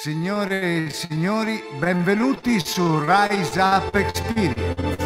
Signore e signori, benvenuti su Rise Up Experience.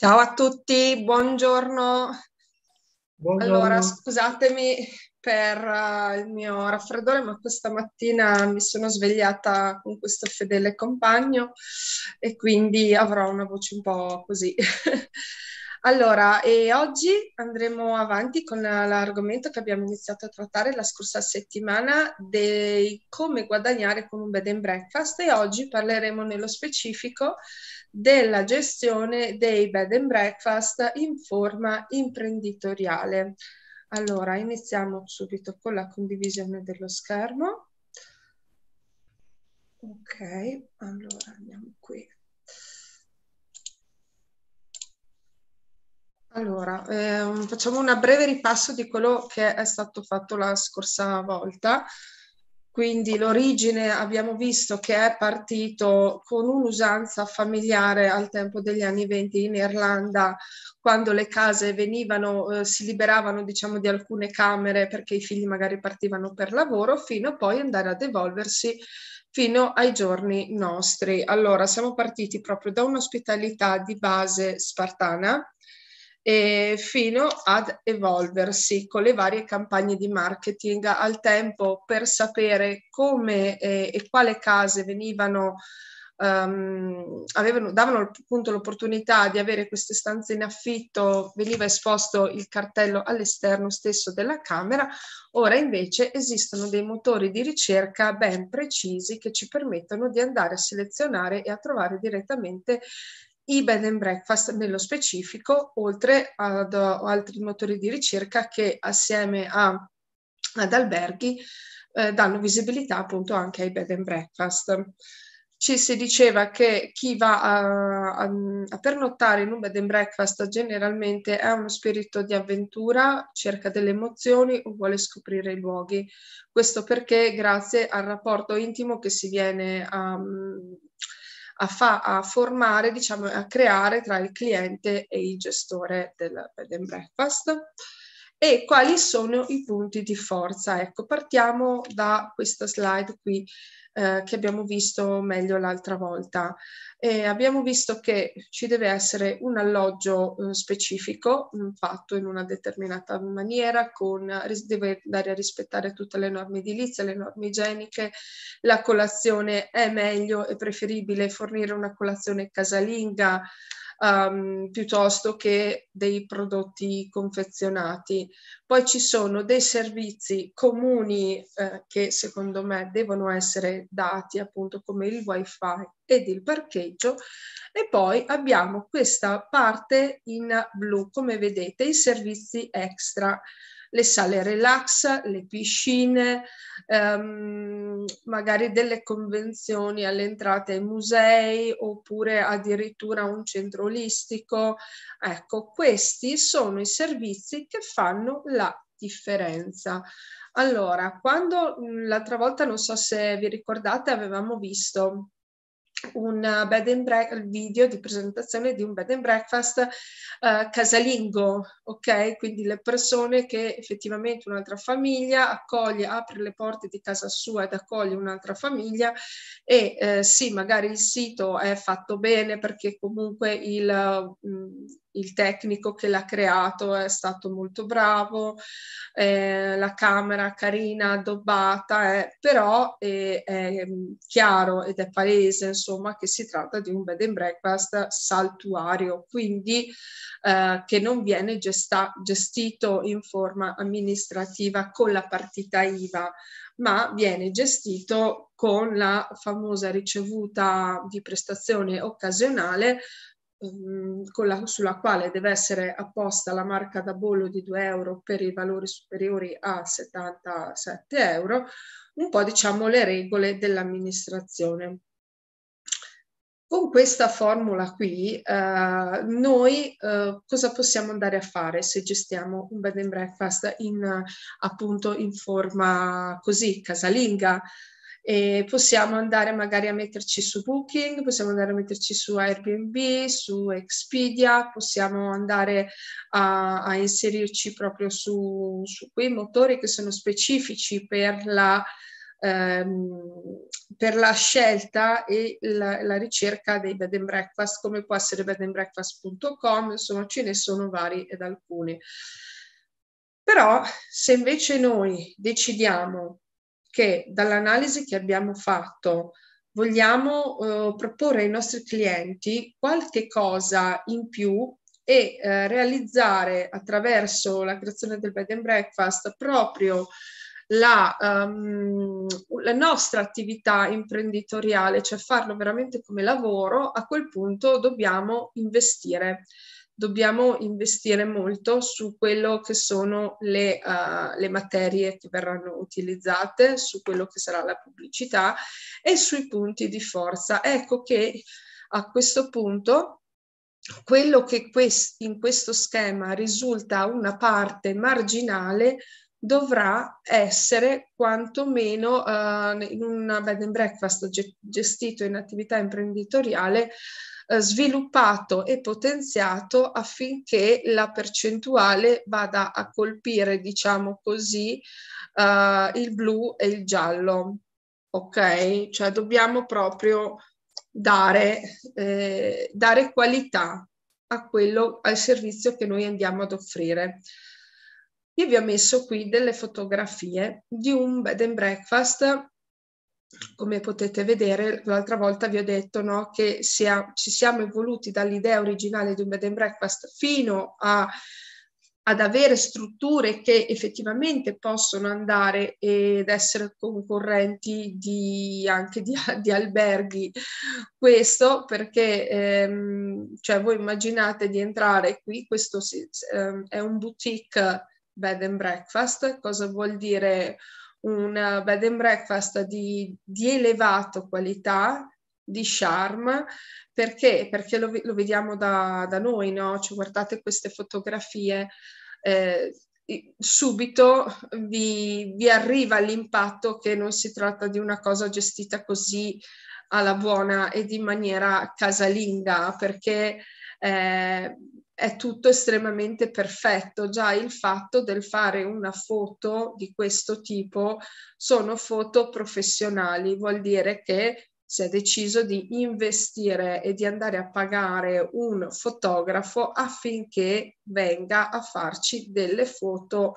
Ciao a tutti, buongiorno. Buongiorno. Allora, scusatemi per uh, il mio raffreddore, ma questa mattina mi sono svegliata con questo fedele compagno e quindi avrò una voce un po' così. allora, e oggi andremo avanti con l'argomento che abbiamo iniziato a trattare la scorsa settimana di come guadagnare con un bed and breakfast e oggi parleremo nello specifico della gestione dei bed and breakfast in forma imprenditoriale. Allora, iniziamo subito con la condivisione dello schermo. Ok, allora andiamo qui. Allora, eh, facciamo un breve ripasso di quello che è stato fatto la scorsa volta. Quindi l'origine abbiamo visto che è partito con un'usanza familiare al tempo degli anni venti in Irlanda, quando le case venivano, eh, si liberavano diciamo di alcune camere perché i figli magari partivano per lavoro, fino a poi andare ad evolversi fino ai giorni nostri. Allora, siamo partiti proprio da un'ospitalità di base spartana, eh, fino ad evolversi con le varie campagne di marketing. Al tempo per sapere come eh, e quale case venivano Um, avevano, davano appunto l'opportunità di avere queste stanze in affitto, veniva esposto il cartello all'esterno stesso della Camera, ora invece esistono dei motori di ricerca ben precisi che ci permettono di andare a selezionare e a trovare direttamente i bed and breakfast nello specifico, oltre ad altri motori di ricerca che assieme a, ad alberghi eh, danno visibilità appunto anche ai bed and breakfast. Ci si diceva che chi va a, a, a pernottare in un bed and breakfast generalmente è uno spirito di avventura, cerca delle emozioni o vuole scoprire i luoghi. Questo perché grazie al rapporto intimo che si viene a, a, fa, a formare, diciamo, a creare tra il cliente e il gestore del bed and breakfast. E quali sono i punti di forza? Ecco, partiamo da questa slide qui eh, che abbiamo visto meglio l'altra volta. E abbiamo visto che ci deve essere un alloggio eh, specifico fatto in una determinata maniera, con, deve dare a rispettare tutte le norme edilizie, le norme igieniche, la colazione è meglio e preferibile fornire una colazione casalinga, um, piuttosto che dei prodotti confezionati. Poi ci sono dei servizi comuni eh, che secondo me devono essere dati appunto come il wifi ed il parcheggio. E poi abbiamo questa parte in blu. Come vedete i servizi extra le sale relax, le piscine, ehm, magari delle convenzioni all'entrata ai musei oppure addirittura un centro olistico. Ecco, questi sono i servizi che fanno la differenza. Allora, quando l'altra volta, non so se vi ricordate, avevamo visto un bed and breakfast, video di presentazione di un bed and breakfast uh, casalingo, ok? Quindi le persone che effettivamente un'altra famiglia accoglie, apre le porte di casa sua ed accoglie un'altra famiglia e eh, sì, magari il sito è fatto bene perché comunque il, mh, il tecnico che l'ha creato è stato molto bravo, eh, la camera carina, addobbata, eh, però è, è, chiaro ed è palese insomma che si tratta di un bed and breakfast saltuario, quindi eh, che non viene gesta- gestito in forma amministrativa con la partita IVA, ma viene gestito con la famosa ricevuta di prestazione occasionale la, sulla quale deve essere apposta la marca da bollo di 2 euro per i valori superiori a 77 euro, un po' diciamo le regole dell'amministrazione. Con questa formula qui, eh, noi eh, cosa possiamo andare a fare se gestiamo un bed and breakfast in, appunto in forma così casalinga? E possiamo andare magari a metterci su Booking, possiamo andare a metterci su Airbnb, su Expedia, possiamo andare a, a inserirci proprio su, su, quei motori che sono specifici per la, ehm, per la scelta e la, la, ricerca dei bed and breakfast, come può essere bedandbreakfast.com, insomma ce ne sono vari ed alcuni. Però se invece noi decidiamo che dall'analisi che abbiamo fatto vogliamo eh, proporre ai nostri clienti qualche cosa in più e eh, realizzare attraverso la creazione del bed and breakfast proprio la, um, la, nostra attività imprenditoriale, cioè farlo veramente come lavoro, a quel punto dobbiamo investire dobbiamo investire molto su quello che sono le, uh, le, materie che verranno utilizzate, su quello che sarà la pubblicità e sui punti di forza. Ecco che a questo punto quello che quest- in questo schema risulta una parte marginale dovrà essere quantomeno uh, in un bed and breakfast gestito in attività imprenditoriale eh, sviluppato e potenziato affinché la percentuale vada a colpire, diciamo così, uh, il blu e il giallo. Ok? Cioè dobbiamo proprio dare, eh, dare qualità a quello, al servizio che noi andiamo ad offrire. Io vi ho messo qui delle fotografie di un bed and breakfast come potete vedere, l'altra volta vi ho detto no, che sia, ci siamo evoluti dall'idea originale di un bed and breakfast fino a, ad avere strutture che effettivamente possono andare ed essere concorrenti di, anche di, di alberghi. Questo perché ehm, cioè voi immaginate di entrare qui, questo si, ehm, è un boutique bed and breakfast, cosa vuol dire? Un bed and breakfast di, di elevato qualità, di charme, perché? Perché lo, lo vediamo da, da, noi, no? Cioè, guardate queste fotografie, eh, subito vi, vi arriva l'impatto che non si tratta di una cosa gestita così alla buona e di maniera casalinga, perché eh, è tutto estremamente perfetto. Già il fatto del fare una foto di questo tipo sono foto professionali, vuol dire che si è deciso di investire e di andare a pagare un fotografo affinché venga a farci delle foto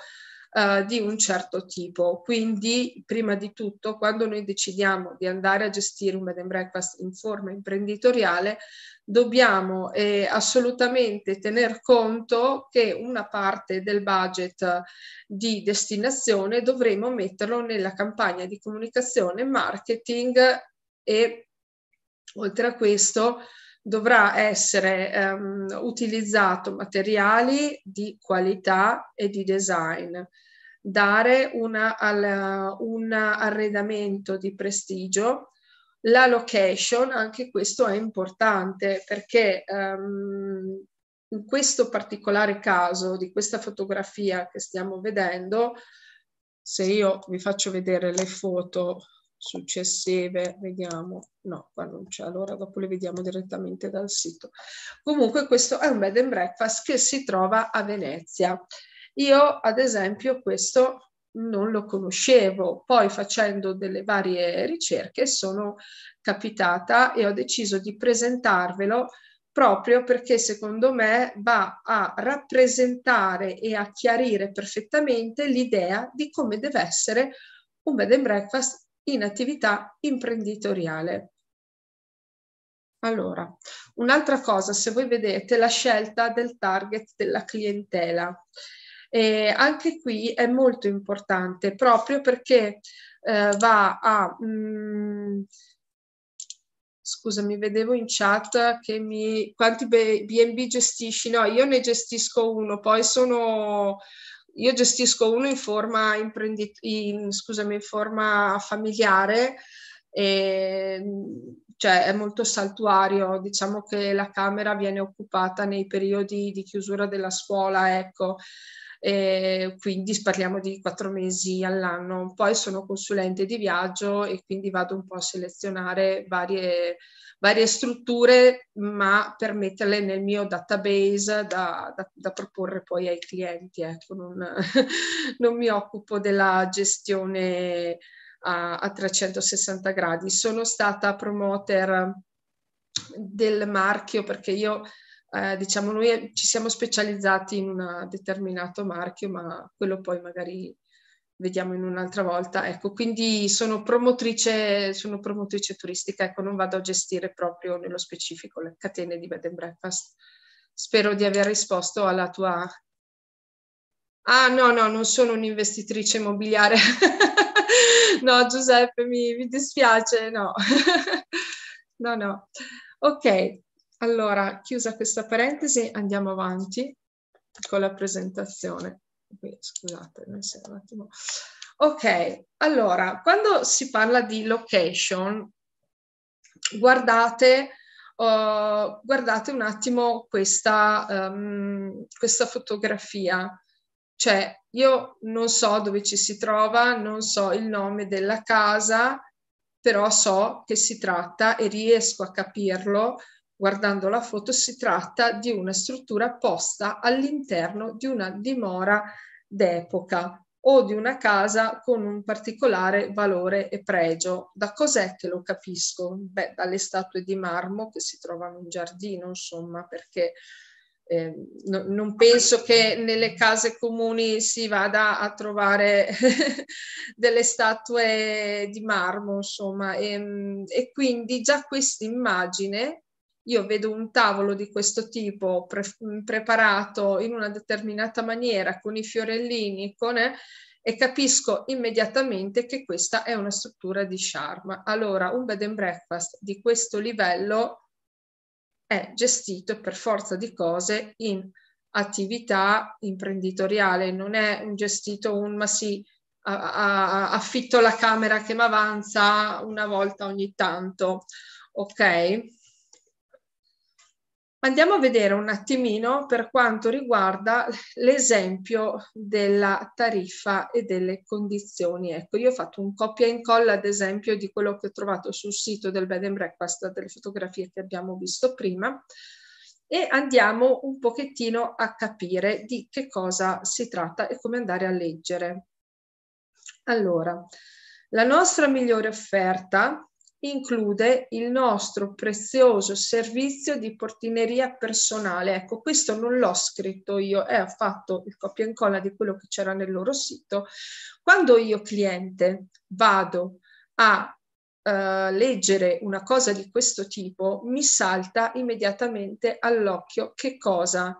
uh, di un certo tipo. Quindi, prima di tutto, quando noi decidiamo di andare a gestire un bed and breakfast in forma imprenditoriale, dobbiamo eh, assolutamente tener conto che una parte del budget di destinazione dovremo metterlo nella campagna di comunicazione, marketing e oltre a questo dovrà essere um, utilizzato materiali di qualità e di design, dare una, al, un arredamento di prestigio, la location, anche questo è importante perché um, in questo particolare caso di questa fotografia che stiamo vedendo, se io vi faccio vedere le foto successive, vediamo, no, qua non c'è, allora dopo le vediamo direttamente dal sito. Comunque questo è un bed and breakfast che si trova a Venezia. Io ad esempio questo non lo conoscevo, poi facendo delle varie ricerche sono capitata e ho deciso di presentarvelo proprio perché secondo me va a rappresentare e a chiarire perfettamente l'idea di come deve essere un bed and breakfast in attività imprenditoriale. Allora, un'altra cosa, se voi vedete la scelta del target della clientela. E anche qui è molto importante proprio perché eh, va a... Mh, mm, scusami, vedevo in chat che mi... quanti BNB gestisci? No, io ne gestisco uno, poi sono... Io gestisco uno in forma, imprendit- in, scusami, in forma familiare, e, cioè è molto saltuario, diciamo che la camera viene occupata nei periodi di chiusura della scuola, ecco, e quindi parliamo di quattro mesi all'anno. Poi sono consulente di viaggio e quindi vado un po' a selezionare varie, varie strutture, ma per metterle nel mio database da, da, da proporre poi ai clienti. Ecco, non, non mi occupo della gestione a, a 360 gradi. Sono stata promoter del marchio perché io eh, diciamo noi ci siamo specializzati in un determinato marchio, ma quello poi magari vediamo in un'altra volta. Ecco, quindi sono promotrice, sono promotrice turistica, ecco, non vado a gestire proprio nello specifico le catene di bed and breakfast. Spero di aver risposto alla tua... Ah no, no, non sono un'investitrice immobiliare. no, Giuseppe, mi, mi dispiace, no. no, no. Ok, allora, chiusa questa parentesi, andiamo avanti con la presentazione. Scusate, un attimo. Ok, allora, quando si parla di location, guardate, uh, guardate un attimo questa, um, questa fotografia. Cioè, io non so dove ci si trova, non so il nome della casa, però so che si tratta e riesco a capirlo guardando la foto, si tratta di una struttura posta all'interno di una dimora d'epoca o di una casa con un particolare valore e pregio. Da cos'è che lo capisco? Beh, dalle statue di marmo che si trovano in giardino, insomma, perché eh, no, non penso che nelle case comuni si vada a trovare delle statue di marmo, insomma, e, ehm, e quindi già questa immagine io vedo un tavolo di questo tipo pre- preparato in una determinata maniera con i fiorellini con, eh, e capisco immediatamente che questa è una struttura di charme. Allora, un bed and breakfast di questo livello è gestito per forza di cose in attività imprenditoriale, non è un gestito un ma sì, a, a, affitto la camera che mi avanza una volta ogni tanto, ok? Andiamo a vedere un attimino per quanto riguarda l'esempio della tariffa e delle condizioni. Ecco, io ho fatto un copia e incolla ad esempio di quello che ho trovato sul sito del bed and breakfast, delle fotografie che abbiamo visto prima, e andiamo un pochettino a capire di che cosa si tratta e come andare a leggere. Allora, la nostra migliore offerta include il nostro prezioso servizio di portineria personale. Ecco, questo non l'ho scritto io, eh, ho fatto il copia e incolla di quello che c'era nel loro sito. Quando io cliente vado a uh, leggere una cosa di questo tipo, mi salta immediatamente all'occhio che cosa?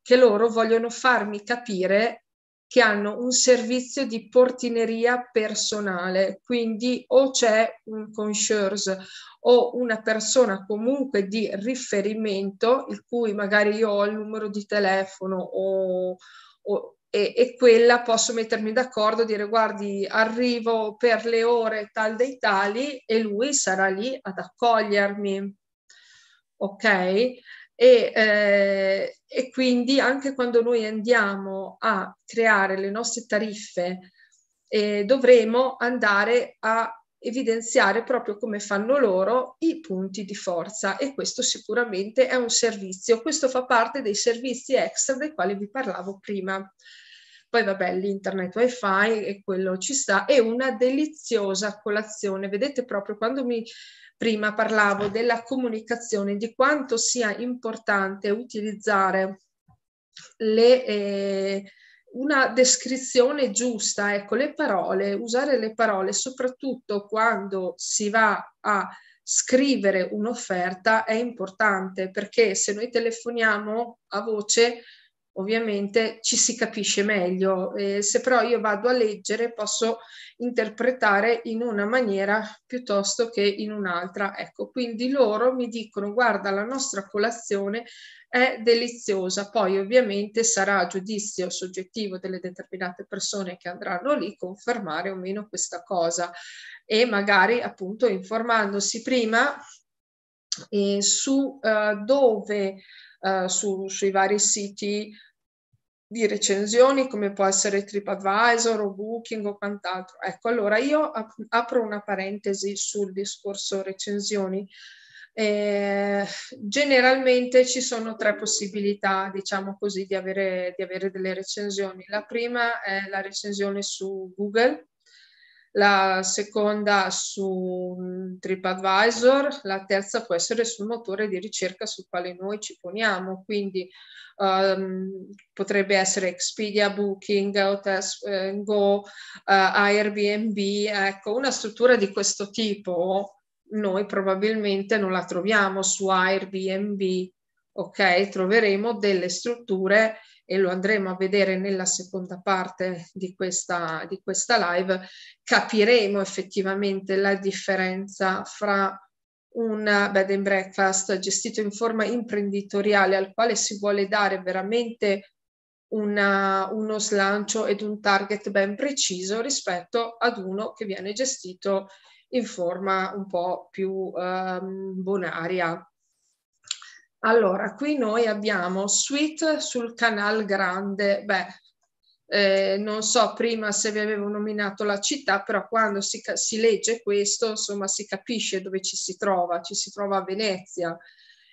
Che loro vogliono farmi capire che hanno un servizio di portineria personale, quindi o c'è un concierge o una persona comunque di riferimento, il cui magari io ho il numero di telefono o, o e, e, quella posso mettermi d'accordo, dire guardi arrivo per le ore tal dei tali e lui sarà lì ad accogliermi. Ok? E, eh, e, quindi anche quando noi andiamo a creare le nostre tariffe, eh, dovremo andare a evidenziare proprio come fanno loro i punti di forza e questo sicuramente è un servizio. Questo fa parte dei servizi extra dei quali vi parlavo prima. Poi vabbè, l'internet wifi e quello ci sta, e una deliziosa colazione. Vedete proprio quando mi prima parlavo della comunicazione, di quanto sia importante utilizzare le, eh, una descrizione giusta, ecco, le parole, usare le parole, soprattutto quando si va a scrivere un'offerta è importante perché se noi telefoniamo a voce ovviamente ci si capisce meglio. Eh, se però io vado a leggere posso interpretare in una maniera piuttosto che in un'altra. Ecco, quindi loro mi dicono guarda la nostra colazione è deliziosa, poi ovviamente sarà giudizio soggettivo delle determinate persone che andranno lì confermare o meno questa cosa e magari appunto informandosi prima eh, su uh, dove uh, su, sui vari siti di recensioni come può essere TripAdvisor o Booking o quant'altro. Ecco, allora io ap- apro una parentesi sul discorso recensioni. Eh, generalmente ci sono tre possibilità, diciamo così, di avere, di avere delle recensioni. La prima è la recensione su Google, la seconda su TripAdvisor, la terza può essere sul motore di ricerca sul quale noi ci poniamo, quindi um, potrebbe essere Expedia, Booking, Hotels eh, Go, uh, Airbnb, ecco, una struttura di questo tipo noi probabilmente non la troviamo su Airbnb, ok? Troveremo delle strutture e lo andremo a vedere nella seconda parte di questa, di questa live, capiremo effettivamente la differenza fra un bed and breakfast gestito in forma imprenditoriale al quale si vuole dare veramente una, uno slancio ed un target ben preciso rispetto ad uno che viene gestito in forma un po' più um, bonaria. Allora, qui noi abbiamo suite sul canal grande. Beh, eh, non so prima se vi avevo nominato la città, però quando si, si, legge questo, insomma, si capisce dove ci si trova. Ci si trova a Venezia.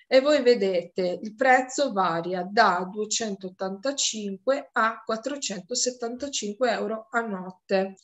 E voi vedete, il prezzo varia da 285 a 475 euro a notte.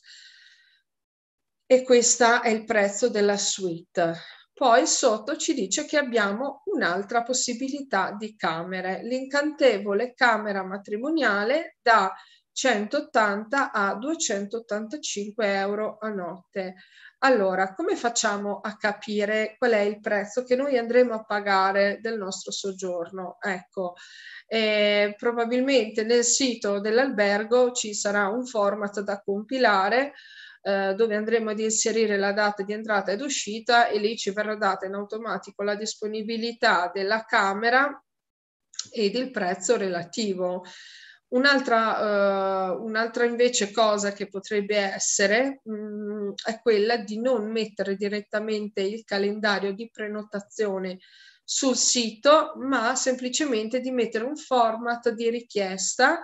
E questo è il prezzo della suite. Poi sotto ci dice che abbiamo un'altra possibilità di camere, l'incantevole camera matrimoniale da 180 a 285 euro a notte. Allora, come facciamo a capire qual è il prezzo che noi andremo a pagare del nostro soggiorno? Ecco, eh, probabilmente nel sito dell'albergo ci sarà un format da compilare eh, dove andremo ad inserire la data di entrata ed uscita e lì ci verrà data in automatico la disponibilità della camera ed il prezzo relativo. Un'altra, uh, un'altra invece cosa che potrebbe essere mh, mm, è quella di non mettere direttamente il calendario di prenotazione sul sito, ma semplicemente di mettere un format di richiesta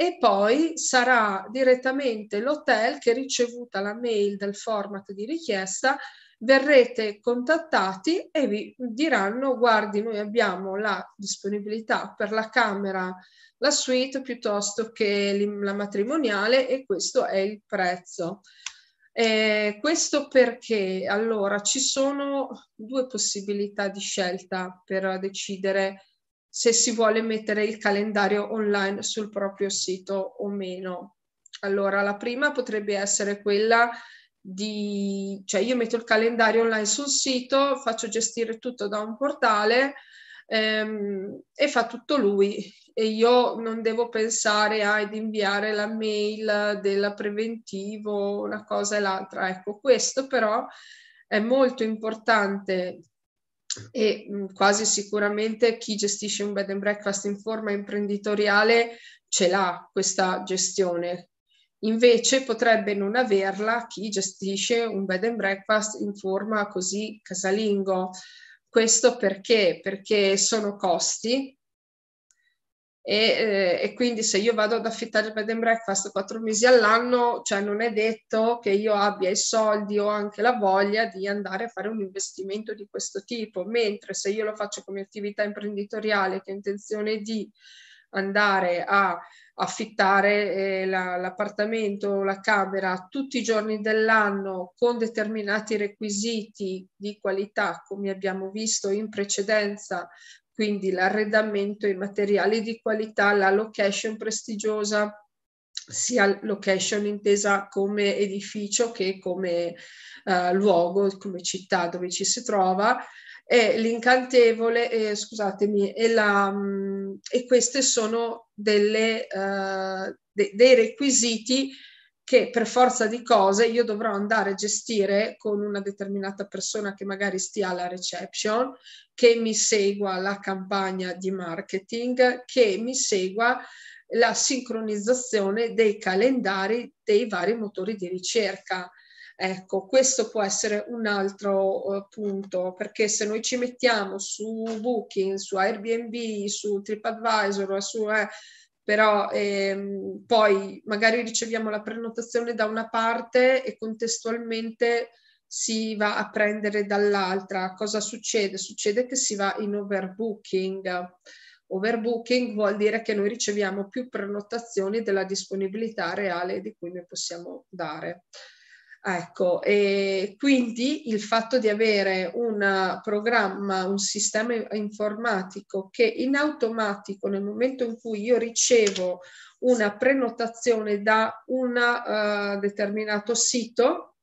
e poi sarà direttamente l'hotel che ricevuta la mail del format di richiesta verrete contattati e vi diranno guardi noi abbiamo la disponibilità per la camera la suite piuttosto che la matrimoniale e questo è il prezzo eh, questo perché? Allora ci sono due possibilità di scelta per decidere se si vuole mettere il calendario online sul proprio sito o meno. Allora, la prima potrebbe essere quella di, cioè io metto il calendario online sul sito, faccio gestire tutto da un portale ehm, e fa tutto lui e io non devo pensare ad inviare la mail della preventivo, una cosa e l'altra. Ecco, questo però è molto importante e mh, quasi sicuramente chi gestisce un bed and breakfast in forma imprenditoriale ce l'ha questa gestione. Invece potrebbe non averla chi gestisce un bed and breakfast in forma così casalingo. Questo perché? Perché sono costi e, eh, e, quindi se io vado ad affittare il bed and breakfast quattro mesi all'anno, cioè non è detto che io abbia i soldi o anche la voglia di andare a fare un investimento di questo tipo, mentre se io lo faccio come attività imprenditoriale che ho intenzione di andare a affittare eh, la, l'appartamento o la camera tutti i giorni dell'anno con determinati requisiti di qualità, come abbiamo visto in precedenza, quindi l'arredamento, i materiali di qualità, la location prestigiosa, sia location intesa come edificio che come uh, luogo, come città dove ci si trova, e l'incantevole, eh, scusatemi, e, la, um, e questi sono delle, uh, de, dei requisiti che per forza di cose io dovrò andare a gestire con una determinata persona che magari stia alla reception, che mi segua la campagna di marketing, che mi segua la sincronizzazione dei calendari dei vari motori di ricerca. Ecco, questo può essere un altro uh, punto, perché se noi ci mettiamo su Booking, su Airbnb, su TripAdvisor, su, eh, però ehm, poi magari riceviamo la prenotazione da una parte e contestualmente si va a prendere dall'altra. Cosa succede? Succede che si va in overbooking. Overbooking vuol dire che noi riceviamo più prenotazioni della disponibilità reale di cui noi possiamo dare. Ecco, e quindi il fatto di avere un programma, un sistema informatico che in automatico nel momento in cui io ricevo una prenotazione da un uh, determinato sito,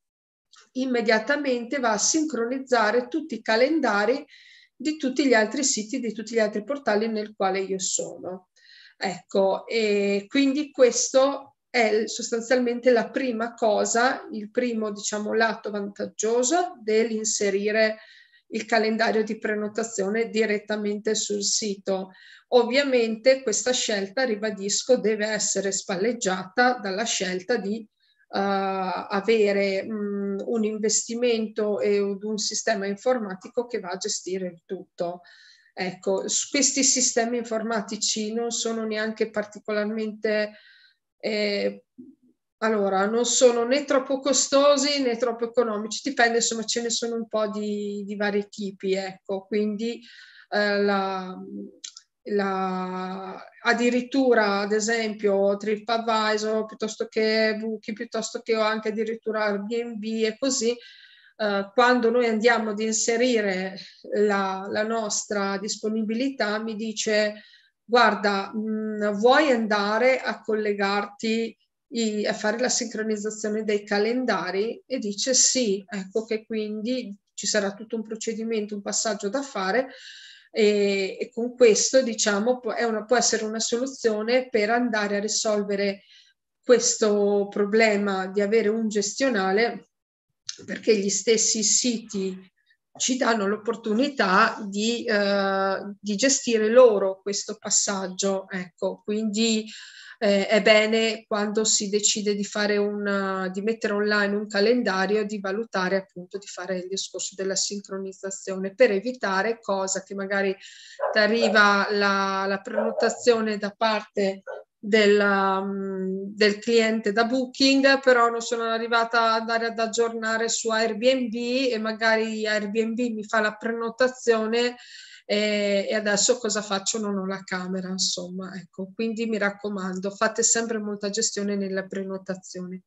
immediatamente va a sincronizzare tutti i calendari di tutti gli altri siti, di tutti gli altri portali nel quale io sono. Ecco, e quindi questo è sostanzialmente la prima cosa, il primo diciamo lato vantaggioso dell'inserire il calendario di prenotazione direttamente sul sito. Ovviamente questa scelta, ribadisco, deve essere spalleggiata dalla scelta di uh, avere um, un investimento e un sistema informatico che va a gestire il tutto. Ecco, questi sistemi informatici non sono neanche particolarmente eh, allora, non sono né troppo costosi né troppo economici, dipende, insomma, ce ne sono un po' di, di vari tipi, ecco, quindi eh, la, la, addirittura, ad esempio, TripAdvisor, piuttosto che Booking, piuttosto che anche addirittura Airbnb e così, Uh, quando noi andiamo ad inserire la, la, nostra disponibilità, mi dice guarda, mh, mm, vuoi andare a collegarti, i, a fare la sincronizzazione dei calendari? E dice sì, ecco che quindi ci sarà tutto un procedimento, un passaggio da fare e, e con questo diciamo una, può essere una soluzione per andare a risolvere questo problema di avere un gestionale perché gli stessi siti ci danno l'opportunità di, eh, di, gestire loro questo passaggio. Ecco, quindi eh, è bene quando si decide di, fare una, di mettere online un calendario di valutare appunto di fare il discorso della sincronizzazione per evitare cosa che magari ti arriva la, la prenotazione da parte del, um, del, cliente da Booking, però non sono arrivata ad andare ad aggiornare su Airbnb e magari Airbnb mi fa la prenotazione e, e adesso cosa faccio? Non ho la camera, insomma, ecco, quindi mi raccomando, fate sempre molta gestione nella prenotazione.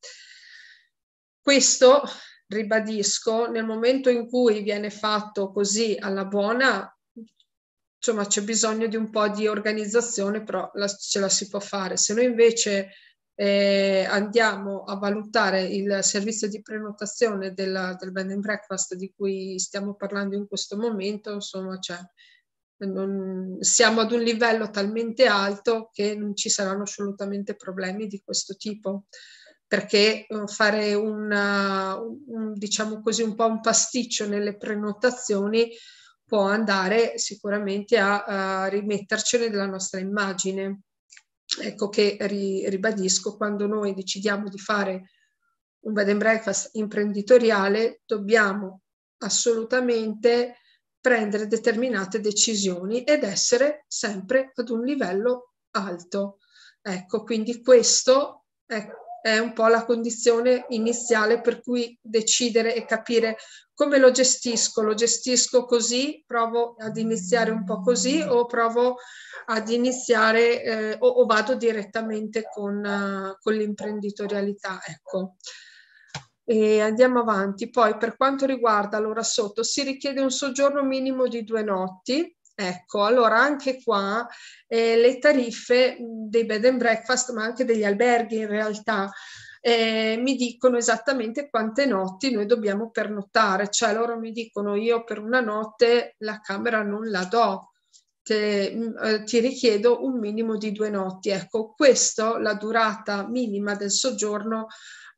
Questo, ribadisco, nel momento in cui viene fatto così alla buona, insomma c'è bisogno di un po' di organizzazione, però la, ce la si può fare. Se noi invece eh, andiamo a valutare il servizio di prenotazione della, del bed and breakfast di cui stiamo parlando in questo momento, insomma, cioè, non, siamo ad un livello talmente alto che non ci saranno assolutamente problemi di questo tipo perché eh, fare una, un, diciamo così, un po' un pasticcio nelle prenotazioni può andare sicuramente a, a rimettercene della nostra immagine. Ecco che ri, ribadisco, quando noi decidiamo di fare un bed and breakfast imprenditoriale, dobbiamo assolutamente prendere determinate decisioni ed essere sempre ad un livello alto. Ecco, quindi questo è, è un po' la condizione iniziale per cui decidere e capire come lo gestisco. Lo gestisco così, provo ad iniziare un po' così o provo ad iniziare eh, o, o, vado direttamente con, uh, con l'imprenditorialità. Ecco. E andiamo avanti. Poi per quanto riguarda allora sotto si richiede un soggiorno minimo di due notti. Ecco, allora anche qua eh, le tariffe dei bed and breakfast, ma anche degli alberghi in realtà, eh, mi dicono esattamente quante notti noi dobbiamo pernottare, cioè loro mi dicono io per una notte la camera non la do, te, mm, eh, ti richiedo un minimo di due notti. Ecco, questo, la durata minima del soggiorno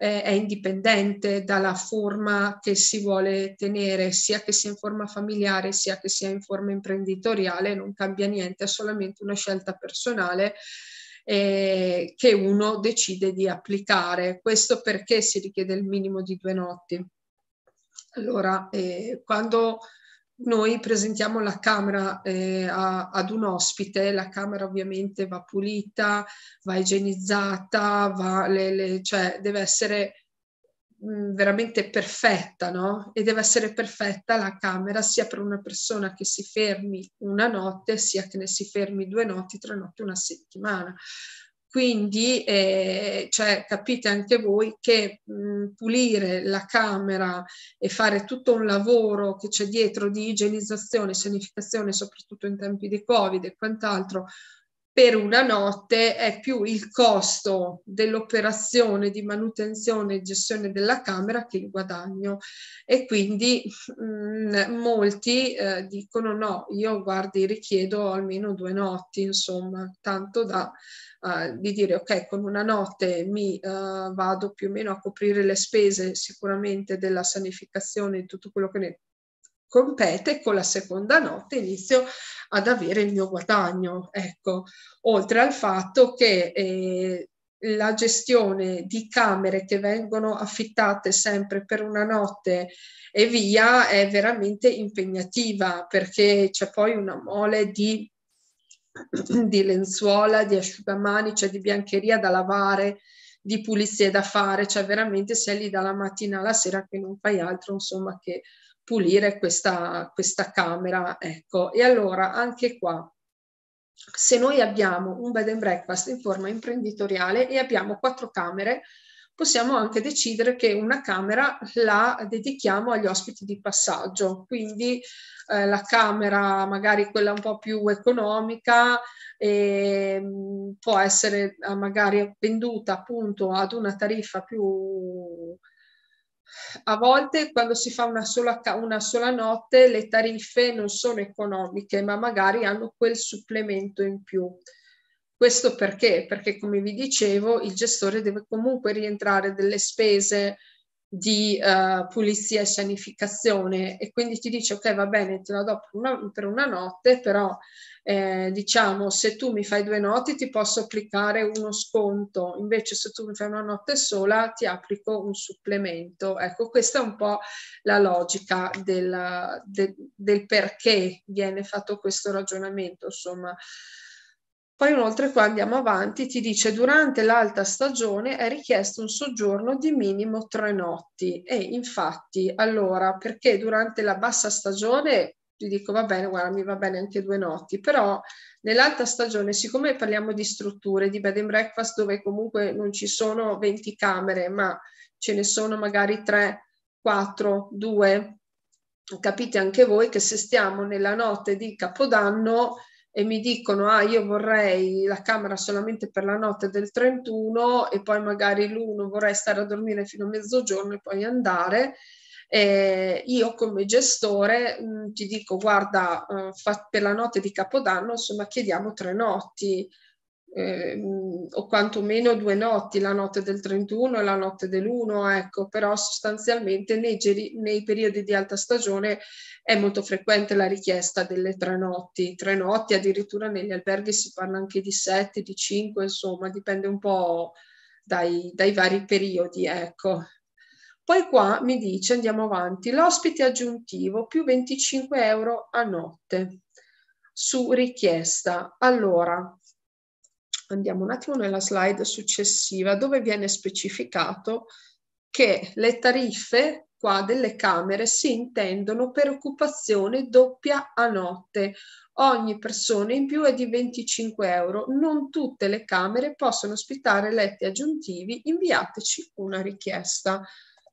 eh, è indipendente dalla forma che si vuole tenere, sia che sia in forma familiare, sia che sia in forma imprenditoriale, non cambia niente, è solamente una scelta personale eh, che uno decide di applicare. Questo perché si richiede il minimo di due notti. Allora, eh, quando noi presentiamo la camera eh, a, ad un ospite, la camera ovviamente va pulita, va igienizzata, va le, le, cioè deve essere mm, veramente perfetta, no? E deve essere perfetta la camera sia per una persona che si fermi una notte, sia che ne si fermi due notti, tre notti, una settimana. Quindi eh, cioè, capite anche voi che mh, pulire la camera e fare tutto un lavoro che c'è dietro di igienizzazione, sanificazione, soprattutto in tempi di Covid e quant'altro, per una notte è più il costo dell'operazione di manutenzione e gestione della camera che il guadagno. E quindi mh, molti eh, dicono no, io guardi richiedo almeno due notti, insomma, tanto da uh, di dire ok, con una notte mi uh, vado più o meno a coprire le spese sicuramente della sanificazione di tutto quello che ne compete, con la seconda notte inizio ad avere il mio guadagno. Ecco, oltre al fatto che eh, la gestione di camere che vengono affittate sempre per una notte e via è veramente impegnativa perché c'è poi una mole di di lenzuola, di asciugamani, cioè di biancheria da lavare, di pulizie da fare, cioè veramente sei lì dalla mattina alla sera che non fai altro, insomma, che pulire questa, questa camera. Ecco, e allora anche qua, se noi abbiamo un bed and breakfast in forma imprenditoriale e abbiamo quattro camere, possiamo anche decidere che una camera la dedichiamo agli ospiti di passaggio, quindi eh, la camera magari quella un po' più economica eh, può essere eh, magari venduta appunto ad una tariffa più a volte quando si fa una sola, una sola, notte le tariffe non sono economiche, ma magari hanno quel supplemento in più. Questo perché? Perché come vi dicevo il gestore deve comunque rientrare delle spese di uh, pulizia e sanificazione. E quindi ti dice ok va bene te la do per una, per una notte però eh, diciamo se tu mi fai due notti ti posso applicare uno sconto. Invece se tu mi fai una notte sola ti applico un supplemento. Ecco questa è un po' la logica del, de, del perché viene fatto questo ragionamento insomma poi inoltre qua andiamo avanti, ti dice durante l'alta stagione è richiesto un soggiorno di minimo tre notti e infatti allora perché durante la bassa stagione ti dico va bene, guarda mi va bene anche due notti, però nell'alta stagione siccome parliamo di strutture, di bed and breakfast dove comunque non ci sono 20 camere ma ce ne sono magari 3, 4, 2, capite anche voi che se stiamo nella notte di Capodanno e mi dicono ah io vorrei la camera solamente per la notte del 31 e poi magari l'uno vorrei stare a dormire fino a mezzogiorno e poi andare eh, io come gestore mh, mm, ti dico guarda eh, fa, per la notte di capodanno insomma chiediamo tre notti eh, o quantomeno due notti, la notte del 31 e la notte dell'1, ecco, però sostanzialmente nei, nei, periodi di alta stagione è molto frequente la richiesta delle tre notti, tre notti addirittura negli alberghi si parla anche di sette, di cinque, insomma, dipende un po' dai, dai vari periodi, ecco. Poi qua mi dice, andiamo avanti, l'ospite aggiuntivo più 25 euro a notte su richiesta. Allora, andiamo un attimo nella slide successiva dove viene specificato che le tariffe qua delle camere si intendono per occupazione doppia a notte. Ogni persona in più è di 25 euro. Non tutte le camere possono ospitare letti aggiuntivi. Inviateci una richiesta.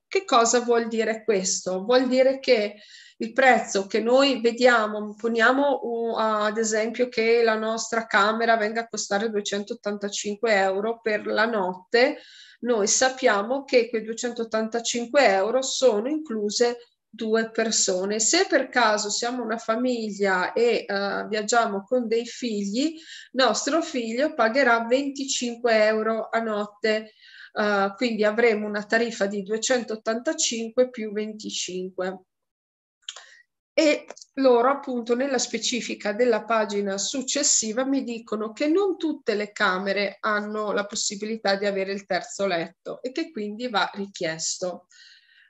Che cosa vuol dire questo? Vuol dire che il prezzo che noi vediamo, poniamo uh, ad esempio che la nostra camera venga a costare 285 euro per la notte, noi sappiamo che quei 285 euro sono incluse due persone. Se per caso siamo una famiglia e uh, viaggiamo con dei figli, nostro figlio pagherà 25 euro a notte. Uh, quindi avremo una tariffa di 285 più 25 e loro appunto nella specifica della pagina successiva mi dicono che non tutte le camere hanno la possibilità di avere il terzo letto e che quindi va richiesto.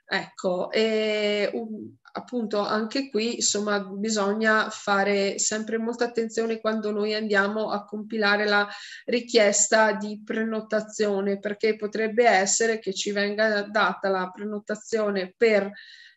Ecco, e um, appunto anche qui insomma bisogna fare sempre molta attenzione quando noi andiamo a compilare la richiesta di prenotazione perché potrebbe essere che ci venga data la prenotazione per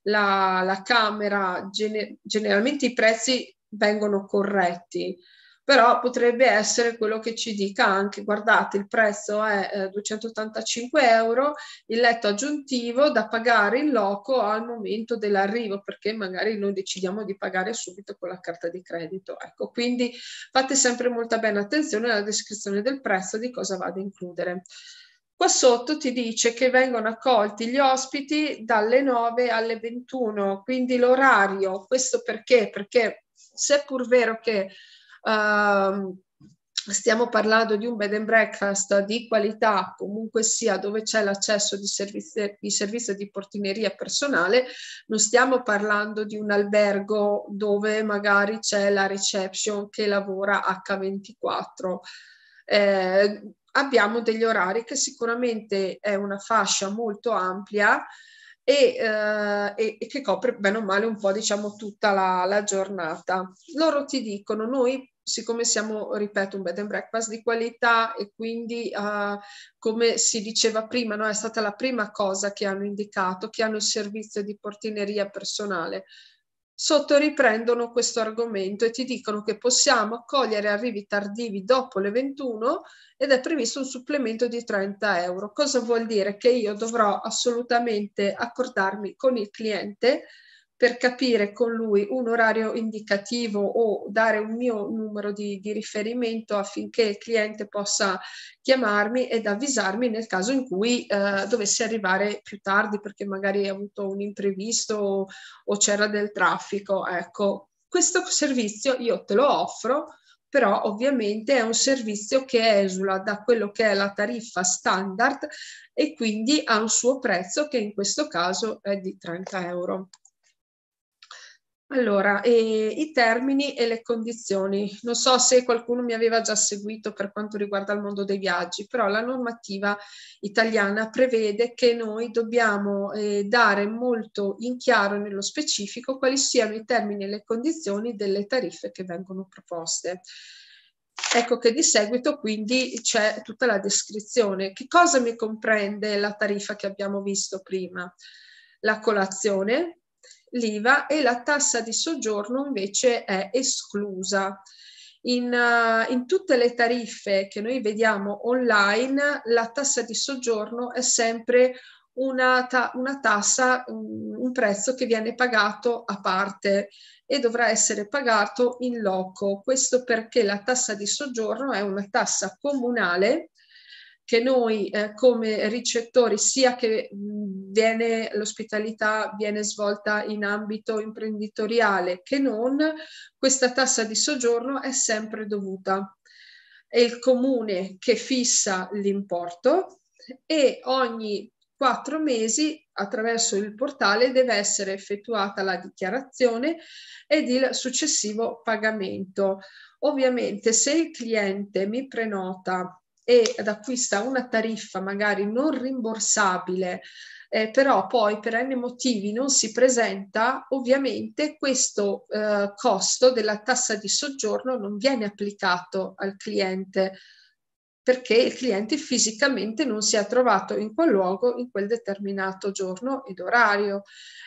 la, la Camera, gene, generalmente i prezzi vengono corretti, però potrebbe essere quello che ci dica anche guardate il prezzo è eh, 285 euro il letto aggiuntivo da pagare in loco al momento dell'arrivo perché magari noi decidiamo di pagare subito con la carta di credito. Ecco quindi fate sempre molta bene attenzione alla descrizione del prezzo di cosa vado a includere Qua sotto ti dice che vengono accolti gli ospiti dalle 9 alle 21, quindi l'orario, questo perché? Perché seppur vero che uh, stiamo parlando di un bed and breakfast di qualità, comunque sia dove c'è l'accesso di servizio, di servizio di portineria personale, non stiamo parlando di un albergo dove magari c'è la reception che lavora H24. Eh, abbiamo degli orari che sicuramente è una fascia molto ampia e, eh, e, che copre bene o male un po' diciamo tutta la, la, giornata. Loro ti dicono noi siccome siamo, ripeto, un bed and breakfast di qualità e quindi uh, come si diceva prima, no, è stata la prima cosa che hanno indicato, che hanno il servizio di portineria personale sotto riprendono questo argomento e ti dicono che possiamo accogliere arrivi tardivi dopo le 21 ed è previsto un supplemento di 30 euro. Cosa vuol dire? Che io dovrò assolutamente accordarmi con il cliente per capire con lui un orario indicativo o dare un mio numero di, di, riferimento affinché il cliente possa chiamarmi ed avvisarmi nel caso in cui eh, dovesse arrivare più tardi perché magari ha avuto un imprevisto o, o c'era del traffico. Ecco, questo servizio io te lo offro però ovviamente è un servizio che esula da quello che è la tariffa standard e quindi ha un suo prezzo che in questo caso è di 30 euro. Allora, eh, i termini e le condizioni. Non so se qualcuno mi aveva già seguito per quanto riguarda il mondo dei viaggi, però la normativa italiana prevede che noi dobbiamo eh, dare molto in chiaro nello specifico quali siano i termini e le condizioni delle tariffe che vengono proposte. Ecco che di seguito quindi c'è tutta la descrizione. Che cosa mi comprende la tariffa che abbiamo visto prima? La colazione, l'IVA e la tassa di soggiorno invece è esclusa. In, uh, in, tutte le tariffe che noi vediamo online, la tassa di soggiorno è sempre una, ta- una tassa, un, un prezzo che viene pagato a parte e dovrà essere pagato in loco. Questo perché la tassa di soggiorno è una tassa comunale che noi eh, come ricettori, sia che viene, l'ospitalità viene svolta in ambito imprenditoriale che non, questa tassa di soggiorno è sempre dovuta. È il comune che fissa l'importo e ogni quattro mesi attraverso il portale deve essere effettuata la dichiarazione ed il successivo pagamento. Ovviamente se il cliente mi prenota ed acquista una tariffa magari non rimborsabile, eh, però poi per n motivi non si presenta, ovviamente questo eh, costo della tassa di soggiorno non viene applicato al cliente perché il cliente fisicamente non si è trovato in quel luogo in quel determinato giorno ed orario.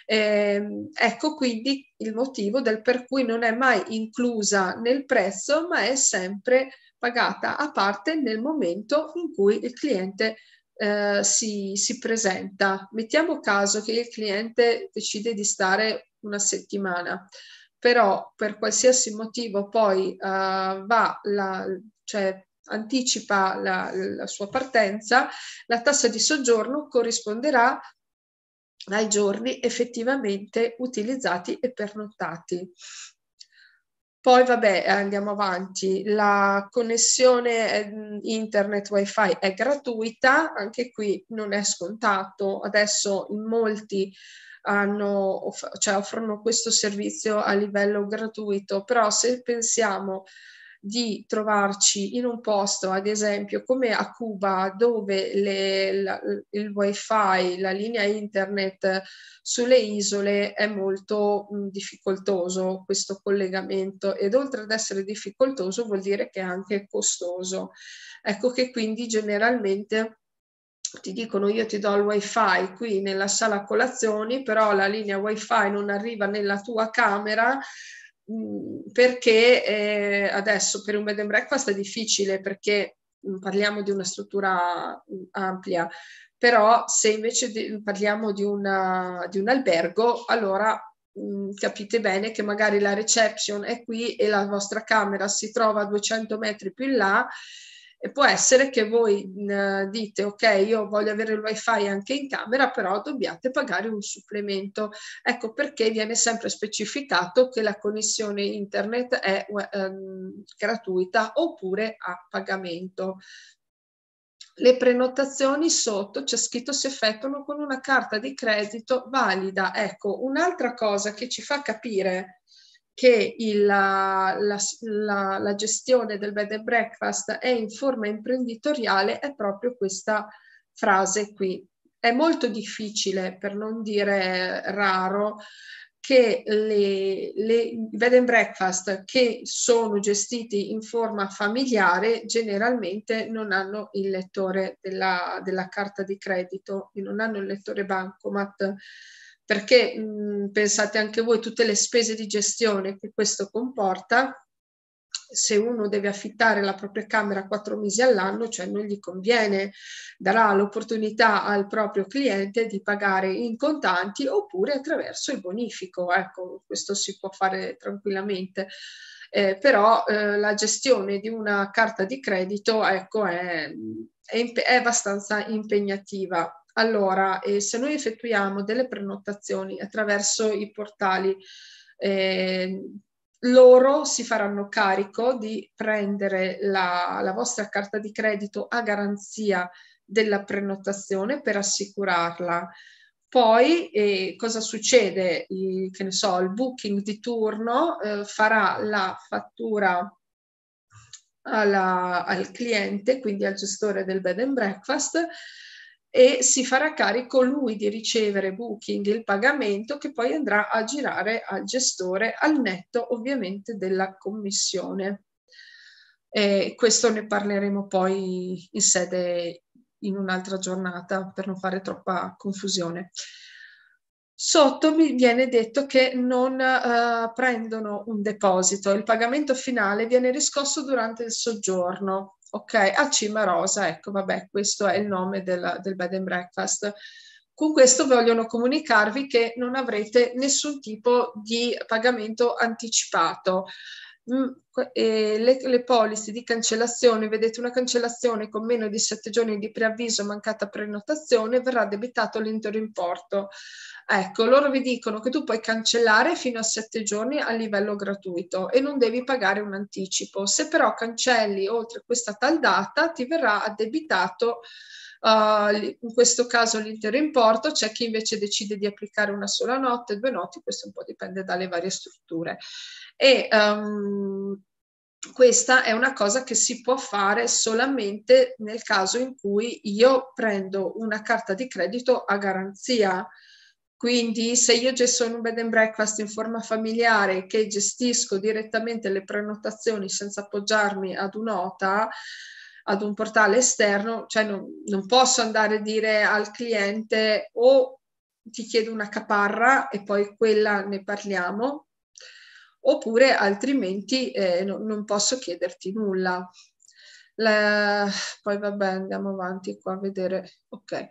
Eh, ecco quindi il motivo del per cui non è mai inclusa nel prezzo, ma è sempre pagata a parte nel momento in cui il cliente eh, si, si presenta. Mettiamo caso che il cliente decide di stare una settimana però per qualsiasi motivo poi uh, va la, cioè anticipa la, la sua partenza, la tassa di soggiorno corrisponderà ai giorni effettivamente utilizzati e pernottati. Poi vabbè, andiamo avanti, la connessione ehm, internet wifi è gratuita, anche qui non è scontato, adesso in molti hanno, cioè offrono questo servizio a livello gratuito, però se pensiamo di trovarci in un posto, ad esempio come a Cuba, dove le, la, il wifi, la linea internet sulle isole è molto mh, difficoltoso questo collegamento ed oltre ad essere difficoltoso vuol dire che è anche costoso. Ecco che quindi generalmente ti dicono io ti do il wifi qui nella sala colazioni, però la linea wifi non arriva nella tua camera, Mm, perché eh, adesso per un bed and breakfast è difficile perché mm, parliamo di una struttura mm, ampia, però se invece di, parliamo di, una, di, un albergo, allora mh, capite bene che magari la reception è qui e la vostra camera si trova a 200 metri più in là e può essere che voi mh, dite, ok, io voglio avere il wifi anche in camera, però dobbiate pagare un supplemento. Ecco perché viene sempre specificato che la connessione internet è um, gratuita oppure a pagamento. Le prenotazioni sotto c'è scritto si effettuano con una carta di credito valida. Ecco, un'altra cosa che ci fa capire che il, la, la, la, gestione del bed and breakfast è in forma imprenditoriale è proprio questa frase qui. È molto difficile, per non dire raro, che le bed and breakfast che sono gestiti in forma familiare generalmente non hanno il lettore della, della carta di credito e non hanno il lettore bancomat perché mh, pensate anche voi tutte le spese di gestione che questo comporta, se uno deve affittare la propria camera quattro mesi all'anno, cioè non gli conviene, darà l'opportunità al proprio cliente di pagare in contanti oppure attraverso il bonifico. Ecco, questo si può fare tranquillamente. Eh, però eh, la gestione di una carta di credito ecco, è, è, è abbastanza impegnativa. Allora, eh, se noi effettuiamo delle prenotazioni attraverso i portali, eh, loro si faranno carico di prendere la, la, vostra carta di credito a garanzia della prenotazione per assicurarla. Poi eh, cosa succede? Il, che ne so, il booking di turno eh, farà la fattura alla, al cliente, quindi al gestore del bed and breakfast, e si farà carico lui di ricevere booking il pagamento che poi andrà a girare al gestore al netto ovviamente della commissione. E questo ne parleremo poi in sede in un'altra giornata per non fare troppa confusione. Sotto mi viene detto che non uh, prendono un deposito, il pagamento finale viene riscosso durante il soggiorno ok, a Cimarosa, ecco, vabbè, questo è il nome del, del bed and breakfast. Con questo vogliono comunicarvi che non avrete nessun tipo di pagamento anticipato. Mm, le, le polizze di cancellazione, vedete una cancellazione con meno di sette giorni di preavviso, mancata prenotazione, verrà debitato l'intero importo. Ecco, loro vi dicono che tu puoi cancellare fino a sette giorni a livello gratuito e non devi pagare un anticipo. Se però cancelli oltre questa tal data, ti verrà addebitato uh, in questo caso l'intero importo. C'è chi invece decide di applicare una sola notte, due notti, questo un po' dipende dalle varie strutture. E um, questa è una cosa che si può fare solamente nel caso in cui io prendo una carta di credito a garanzia quindi se io sono un bed and breakfast in forma familiare che gestisco direttamente le prenotazioni senza appoggiarmi ad un'OTA, ad un portale esterno, cioè non, non posso andare a dire al cliente o ti chiedo una caparra e poi quella ne parliamo, oppure altrimenti eh, no, non posso chiederti nulla. La, poi vabbè, andiamo avanti qua a vedere. Ok.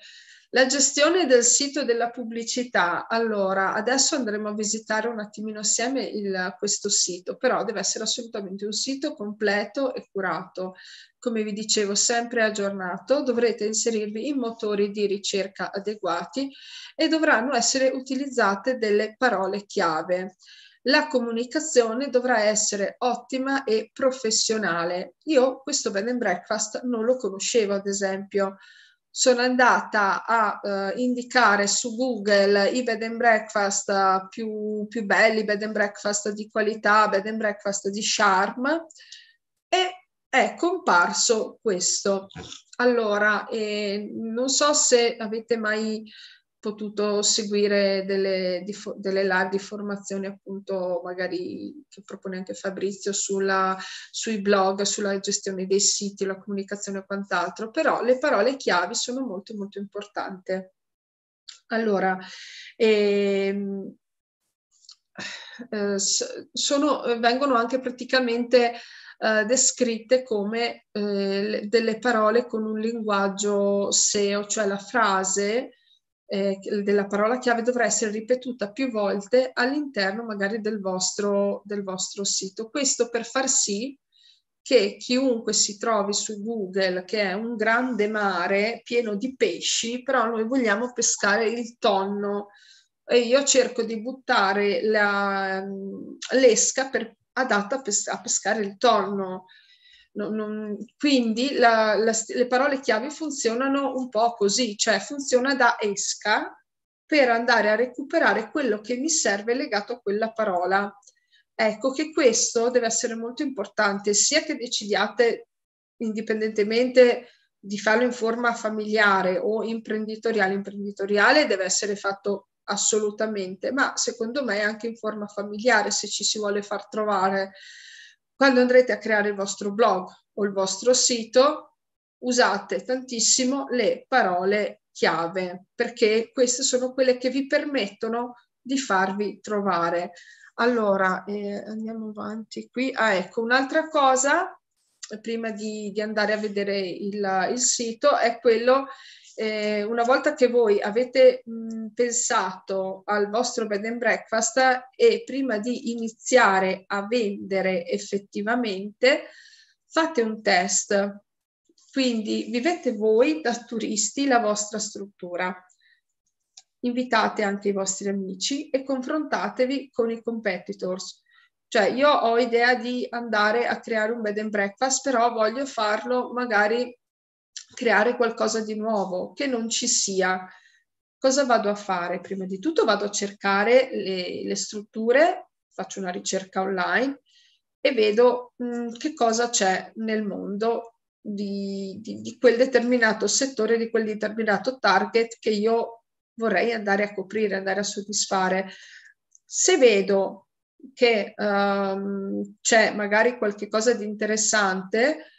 La gestione del sito della pubblicità. Allora, adesso andremo a visitare un attimino assieme il, questo sito, però deve essere assolutamente un sito completo e curato. Come vi dicevo, sempre aggiornato, dovrete inserirvi in motori di ricerca adeguati e dovranno essere utilizzate delle parole chiave la comunicazione dovrà essere ottima e professionale. Io questo bed and breakfast non lo conoscevo, ad esempio. Sono andata a uh, indicare su Google i bed and breakfast uh, più, più belli, bed and breakfast di qualità, bed and breakfast di charm e è comparso questo. Allora, eh, non so se avete mai potuto seguire delle, delle live di formazione appunto magari che propone anche Fabrizio sulla, sui blog, sulla gestione dei siti, la comunicazione e quant'altro, però le parole chiavi sono molto molto importanti. Allora, ehm, eh, sono, vengono anche praticamente eh, descritte come eh, delle parole con un linguaggio SEO, cioè la frase eh, della parola chiave dovrà essere ripetuta più volte all'interno magari del vostro, del vostro sito. Questo per far sì che chiunque si trovi su Google, che è un grande mare pieno di pesci, però noi vogliamo pescare il tonno e io cerco di buttare la, l'esca per, adatta a, pes- a pescare il tonno. Non, non, quindi la, la, le parole chiave funzionano un po' così, cioè funziona da esca per andare a recuperare quello che mi serve legato a quella parola. Ecco che questo deve essere molto importante, sia che decidiate indipendentemente di farlo in forma familiare o imprenditoriale. Imprenditoriale deve essere fatto assolutamente, ma secondo me anche in forma familiare se ci si vuole far trovare quando andrete a creare il vostro blog o il vostro sito, usate tantissimo le parole chiave, perché queste sono quelle che vi permettono di farvi trovare. Allora, eh, andiamo avanti qui. Ah, ecco, un'altra cosa, prima di, di andare a vedere il, il sito, è quello eh, una volta che voi avete mh, pensato al vostro bed and breakfast e prima di iniziare a vendere effettivamente, fate un test. Quindi vivete voi da turisti la vostra struttura. Invitate anche i vostri amici e confrontatevi con i competitors. Cioè io ho idea di andare a creare un bed and breakfast, però voglio farlo magari creare qualcosa di nuovo, che non ci sia. Cosa vado a fare? Prima di tutto vado a cercare le, le strutture, faccio una ricerca online e vedo mh, mm, che cosa c'è nel mondo di, di, di, quel determinato settore, di quel determinato target che io vorrei andare a coprire, andare a soddisfare. Se vedo che um, c'è magari qualche cosa di interessante,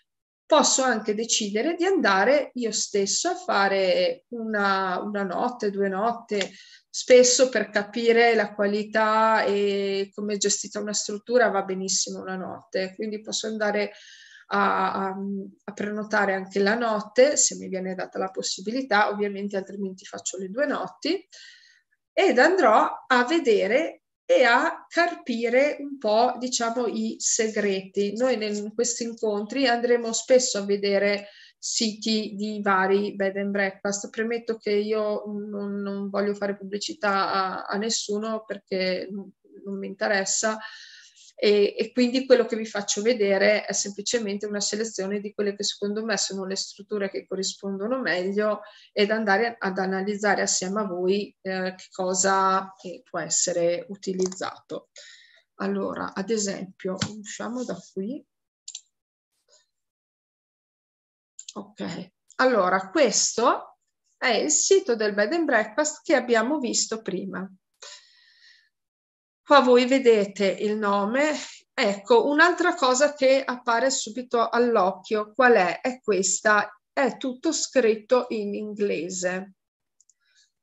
posso anche decidere di andare io stesso a fare una, una notte, due notte, spesso per capire la qualità e come è gestita una struttura va benissimo una notte, quindi posso andare a, a, a, prenotare anche la notte se mi viene data la possibilità, ovviamente altrimenti faccio le due notti ed andrò a vedere e a carpire un po', diciamo, i segreti. Noi in questi incontri andremo spesso a vedere siti di vari bed and breakfast. Premetto che io non, non voglio fare pubblicità a, a nessuno perché non, non mi interessa, e, e, quindi quello che vi faccio vedere è semplicemente una selezione di quelle che secondo me sono le strutture che corrispondono meglio ed andare ad analizzare assieme a voi eh, che cosa può essere utilizzato. Allora, ad esempio, usciamo da qui. Ok, allora questo è il sito del bed and breakfast che abbiamo visto prima. Qua voi vedete il nome, Ecco, un'altra cosa che appare subito all'occhio, qual è? È questa, è tutto scritto in inglese.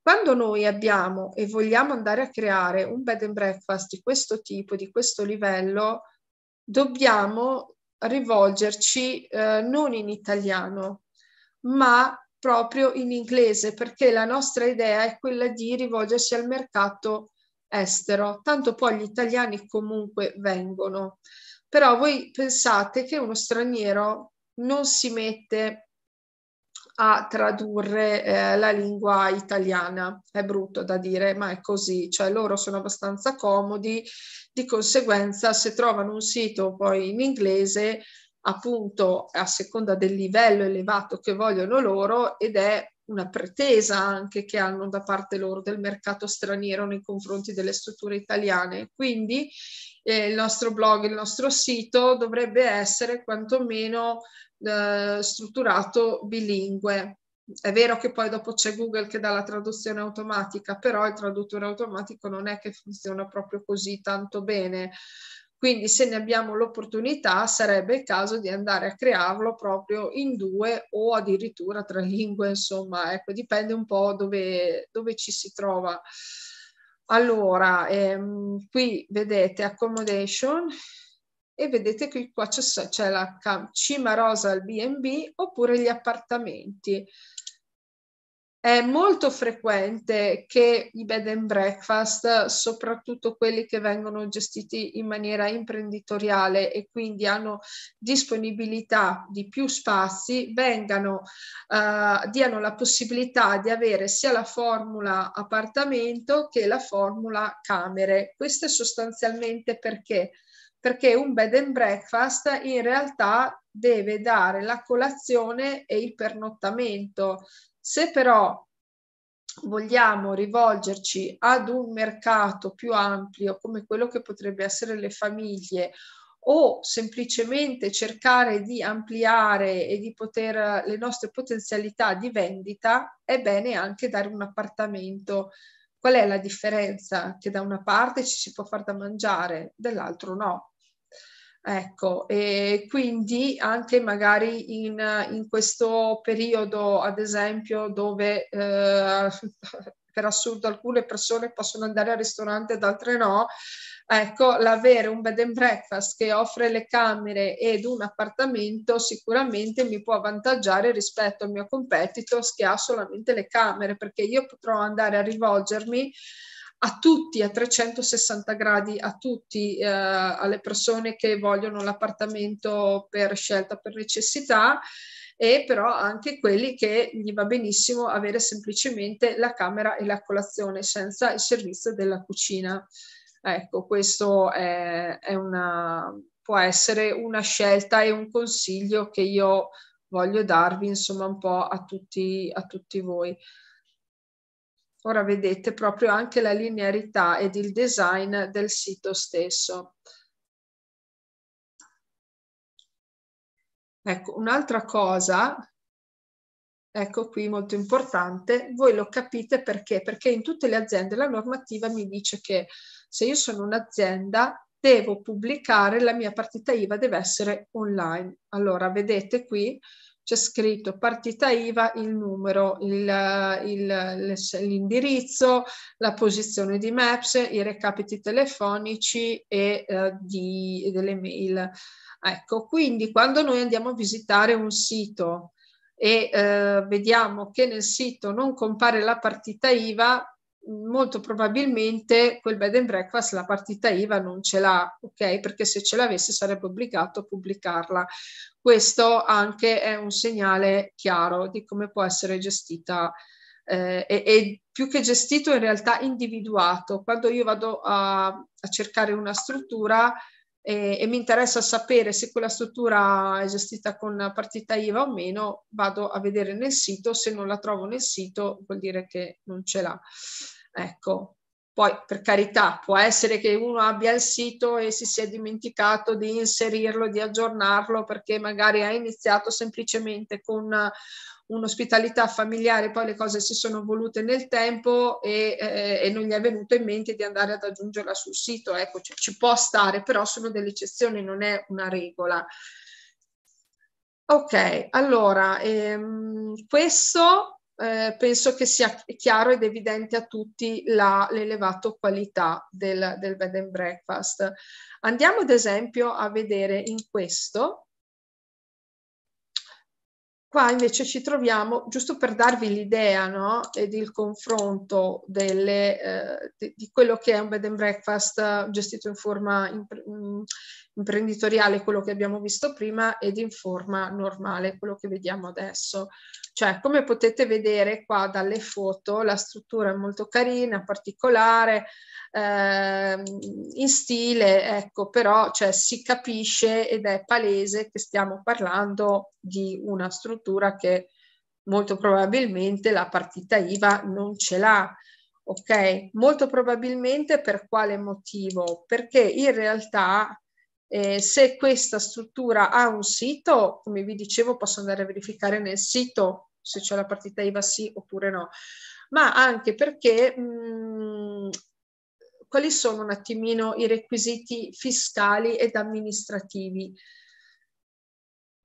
Quando noi abbiamo e vogliamo andare a creare un bed and breakfast di questo tipo, di questo livello, dobbiamo rivolgerci eh, non in italiano, ma proprio in inglese, perché la nostra idea è quella di rivolgersi al mercato estero, tanto poi gli italiani comunque vengono. Però voi pensate che uno straniero non si mette a tradurre eh, la lingua italiana. È brutto da dire, ma è così, cioè loro sono abbastanza comodi, di conseguenza se trovano un sito poi in inglese, appunto a seconda del livello elevato che vogliono loro ed è una pretesa anche che hanno da parte loro del mercato straniero nei confronti delle strutture italiane. Quindi eh, il nostro blog, il nostro sito dovrebbe essere quantomeno eh, strutturato bilingue. È vero che poi dopo c'è Google che dà la traduzione automatica, però il traduttore automatico non è che funziona proprio così tanto bene. Quindi se ne abbiamo l'opportunità sarebbe il caso di andare a crearlo proprio in due o addirittura tre lingue, insomma, ecco, dipende un po' dove, dove ci si trova. Allora, ehm, qui vedete accommodation e vedete che qua c'è, c'è la cima rosa al B&B oppure gli appartamenti. È molto frequente che i bed and breakfast, soprattutto quelli che vengono gestiti in maniera imprenditoriale e quindi hanno disponibilità di più spazi, vengano, uh, diano la possibilità di avere sia la formula appartamento che la formula camere. Questo è sostanzialmente perché? Perché un bed and breakfast in realtà deve dare la colazione e il pernottamento se però vogliamo rivolgerci ad un mercato più ampio come quello che potrebbe essere le famiglie o semplicemente cercare di ampliare e di poter le nostre potenzialità di vendita, è bene anche dare un appartamento. Qual è la differenza? Che da una parte ci si può far da mangiare, dall'altro no. Ecco, e quindi anche magari in, in questo periodo, ad esempio, dove eh, per assurdo alcune persone possono andare al ristorante ed altre no, ecco, l'avere un bed and breakfast che offre le camere ed un appartamento sicuramente mi può avvantaggiare rispetto al mio competitors che ha solamente le camere, perché io potrò andare a rivolgermi a tutti, a 360 gradi, a tutti, eh, alle persone che vogliono l'appartamento per scelta, per necessità, e però anche quelli che gli va benissimo avere semplicemente la camera e la colazione senza il servizio della cucina. Ecco, questo è, è una, può essere una scelta e un consiglio che io voglio darvi, insomma, un po' a tutti, a tutti voi. Ora vedete proprio anche la linearità ed il design del sito stesso. Ecco, un'altra cosa, ecco qui molto importante, voi lo capite perché? Perché in tutte le aziende la normativa mi dice che se io sono un'azienda devo pubblicare la mia partita IVA, deve essere online. Allora, vedete qui c'è scritto partita IVA, il numero, il, il, l'indirizzo, la posizione di Maps, i recapiti telefonici e eh, di, delle mail. Ecco, quindi quando noi andiamo a visitare un sito e eh, vediamo che nel sito non compare la partita IVA, molto probabilmente quel bed and breakfast la partita IVA non ce l'ha, ok? Perché se ce l'avesse sarebbe obbligato a pubblicarla. Questo anche è un segnale chiaro di come può essere gestita eh, e, e, più che gestito in realtà individuato. Quando io vado a, a cercare una struttura e, e, mi interessa sapere se quella struttura è gestita con partita IVA o meno, vado a vedere nel sito, se non la trovo nel sito vuol dire che non ce l'ha. Ecco, poi per carità può essere che uno abbia il sito e si sia dimenticato di inserirlo, di aggiornarlo perché magari ha iniziato semplicemente con un'ospitalità familiare, poi le cose si sono volute nel tempo e, eh, e, non gli è venuto in mente di andare ad aggiungerla sul sito. Ecco, cioè, ci può stare, però sono delle eccezioni, non è una regola. Ok, allora, ehm, questo eh, penso che sia chiaro ed evidente a tutti la, l'elevato qualità del, del bed and breakfast. Andiamo ad esempio a vedere in questo. Qua invece ci troviamo, giusto per darvi l'idea no, ed il confronto delle, eh, di, di, quello che è un bed and breakfast gestito in forma impre, mm, imprenditoriale, quello che abbiamo visto prima, ed in forma normale, quello che vediamo adesso. Cioè, come potete vedere qua dalle foto, la struttura è molto carina, particolare, eh, in stile, ecco, però cioè, si capisce ed è palese che stiamo parlando di una struttura che molto probabilmente la partita IVA non ce l'ha. Ok, molto probabilmente per quale motivo? Perché in realtà eh, se questa struttura ha un sito, come vi dicevo, posso andare a verificare nel sito se c'è la partita IVA sì oppure no, ma anche perché mh, mm, quali sono un attimino i requisiti fiscali ed amministrativi.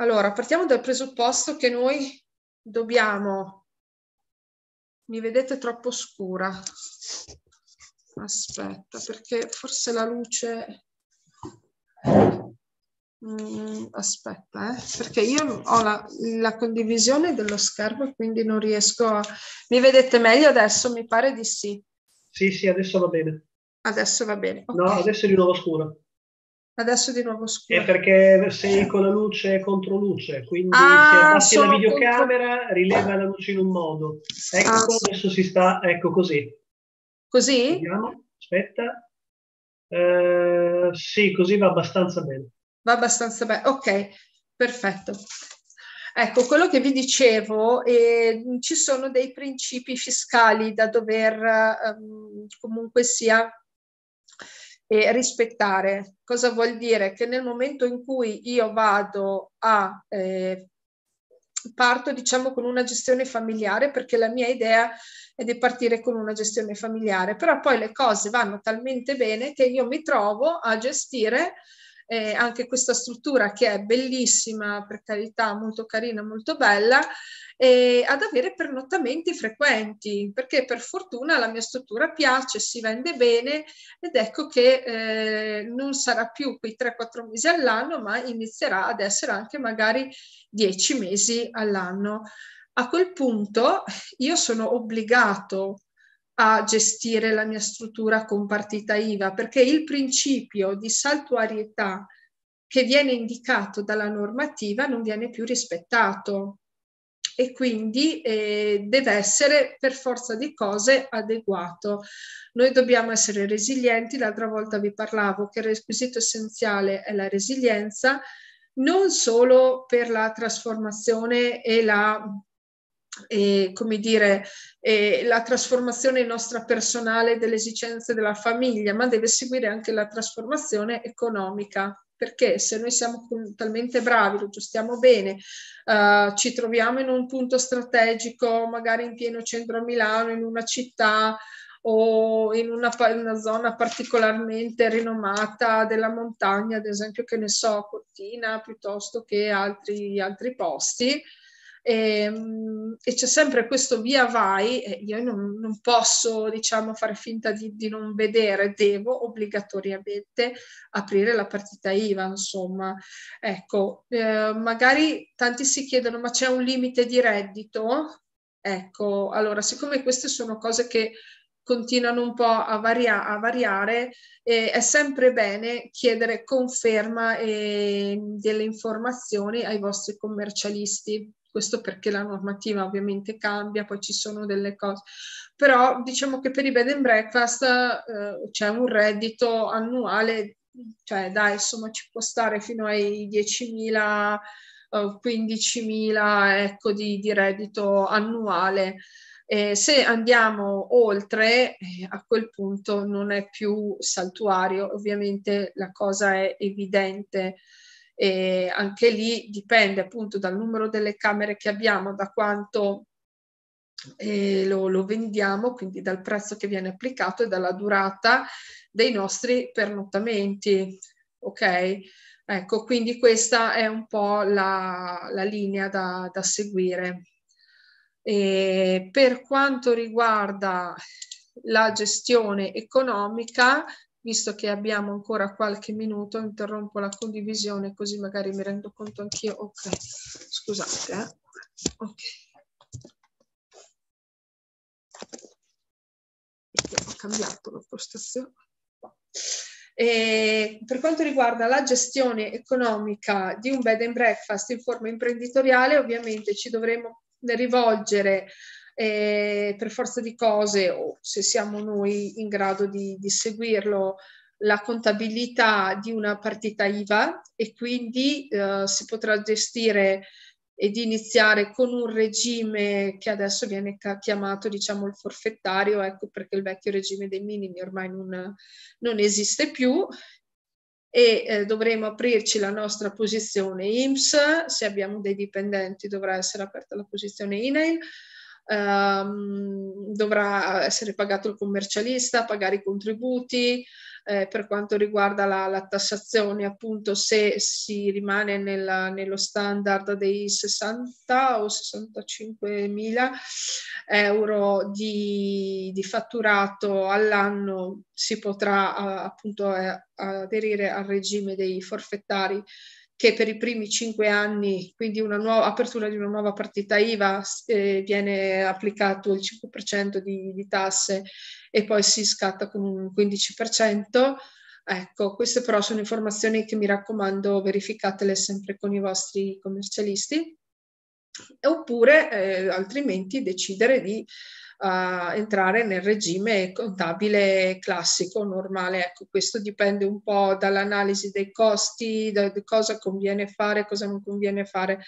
Allora, partiamo dal presupposto che noi dobbiamo... Mi vedete troppo scura? Aspetta, perché forse la luce... Mm, aspetta, eh, perché io ho la, la, condivisione dello schermo, quindi non riesco a... Mi vedete meglio adesso? Mi pare di sì. Sì, sì, adesso va bene. Adesso va bene. Okay. No, adesso è di nuovo scura. Adesso di nuovo scura. È perché sei con la luce contro luce, quindi ah, se abbassi la videocamera contro... rileva la luce in un modo. Ecco, ah, adesso si sta, ecco così. Così? Vediamo, aspetta. Uh, sì, così va abbastanza bene va abbastanza bene. Ok, perfetto. Ecco, quello che vi dicevo, eh, ci sono dei principi fiscali da dover ehm, comunque sia eh, rispettare. Cosa vuol dire? Che nel momento in cui io vado a eh, parto diciamo con una gestione familiare perché la mia idea è di partire con una gestione familiare, però poi le cose vanno talmente bene che io mi trovo a gestire eh, anche questa struttura che è bellissima, per carità, molto carina, molto bella, e ad avere pernottamenti frequenti, perché per fortuna la mia struttura piace, si vende bene ed ecco che eh, non sarà più quei 3-4 mesi all'anno, ma inizierà ad essere anche magari 10 mesi all'anno. A quel punto io sono obbligato a gestire la mia struttura con partita IVA, perché il principio di saltuarietà che viene indicato dalla normativa non viene più rispettato e quindi eh, deve essere per forza di cose adeguato. Noi dobbiamo essere resilienti, l'altra volta vi parlavo che il requisito essenziale è la resilienza, non solo per la trasformazione e la e, come dire, eh, la trasformazione nostra personale delle esigenze della famiglia, ma deve seguire anche la trasformazione economica. Perché se noi siamo talmente bravi, lo gestiamo bene, uh, ci troviamo in un punto strategico, magari in pieno centro a Milano, in una città o in una, una, zona particolarmente rinomata della montagna, ad esempio, che ne so, Cortina, piuttosto che altri, altri posti, e, ehm, e, c'è sempre questo via vai e io non, non posso diciamo fare finta di, di, non vedere devo obbligatoriamente aprire la partita IVA insomma. Ecco eh, magari tanti si chiedono ma c'è un limite di reddito? Ecco allora siccome queste sono cose che continuano un po' a, varia- a variare, eh, è sempre bene chiedere conferma e delle informazioni ai vostri commercialisti questo perché la normativa ovviamente cambia, poi ci sono delle cose, però diciamo che per i bed and breakfast eh, c'è un reddito annuale, cioè dai insomma ci può stare fino ai 10.000, eh, 15.000 ecco di, di reddito annuale. Eh, se andiamo oltre, eh, a quel punto non è più saltuario, ovviamente la cosa è evidente E anche lì dipende appunto dal numero delle camere che abbiamo, da quanto eh, lo, lo vendiamo, quindi dal prezzo che viene applicato e dalla durata dei nostri pernottamenti. Ok? Ecco, quindi questa è un po' la, la linea da, da seguire. E per quanto riguarda la gestione economica, visto che abbiamo ancora qualche minuto, interrompo la condivisione così magari mi rendo conto anch'io. Ok, scusate. Eh. Ok. Ho cambiato la postazione. E per quanto riguarda la gestione economica di un bed and breakfast in forma imprenditoriale, ovviamente ci dovremo rivolgere eh, per forza di cose o se siamo noi in grado di, di seguirlo la contabilità di una partita IVA e quindi eh, si potrà gestire ed iniziare con un regime che adesso viene chiamato diciamo il forfettario, ecco perché il vecchio regime dei minimi ormai non, non esiste più. E eh, dovremo aprirci la nostra posizione IMSS, se abbiamo dei dipendenti dovrà essere aperta la posizione INAIL, ehm, dovrà essere pagato il commercialista, pagare i contributi, eh, per quanto riguarda la, la, tassazione, appunto se si rimane nella, nello standard dei 60 o 65 mila euro di, di, fatturato all'anno si potrà appunto eh, aderire al regime dei forfettari che per i primi cinque anni, quindi una nuova apertura di una nuova partita IVA, eh, viene applicato il 5% di, di, tasse e poi si scatta con un 15%. Ecco, queste però sono informazioni che mi raccomando verificatele sempre con i vostri commercialisti, oppure eh, altrimenti decidere di uh, entrare nel regime contabile classico, normale. Ecco, questo dipende un po' dall'analisi dei costi, da, da cosa conviene fare, cosa non conviene fare.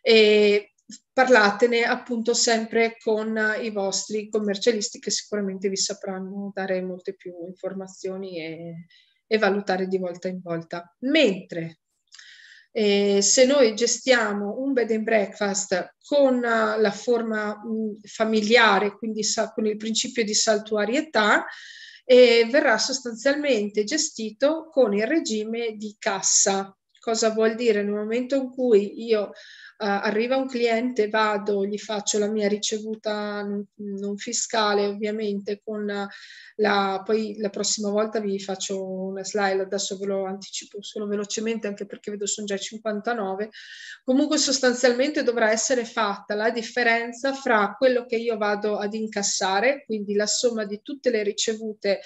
E parlatene appunto sempre con i vostri commercialisti che sicuramente vi sapranno dare molte più informazioni e, e valutare di volta in volta. Mentre eh, se noi gestiamo un bed and breakfast con uh, la forma mh, familiare, quindi sa, con il principio di saltuarietà, eh, verrà sostanzialmente gestito con il regime di cassa. Cosa vuol dire? Nel momento in cui io arriva un cliente, vado, gli faccio la mia ricevuta non, non fiscale, ovviamente, con la, poi la prossima volta vi faccio una slide, adesso ve lo anticipo solo velocemente anche perché vedo sono già 59. Comunque sostanzialmente dovrà essere fatta la differenza fra quello che io vado ad incassare, quindi la somma di tutte le ricevute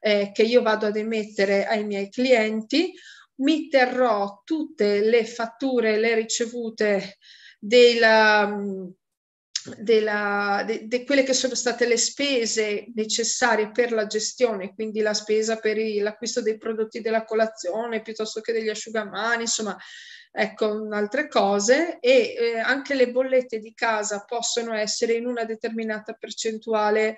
eh, che io vado ad emettere ai miei clienti, mi terrò tutte le fatture, le ricevute della, de, de quelle che sono state le spese necessarie per la gestione, quindi la spesa per l'acquisto dei prodotti della colazione piuttosto che degli asciugamani, insomma, ecco, altre cose. E eh, anche le bollette di casa possono essere in una determinata percentuale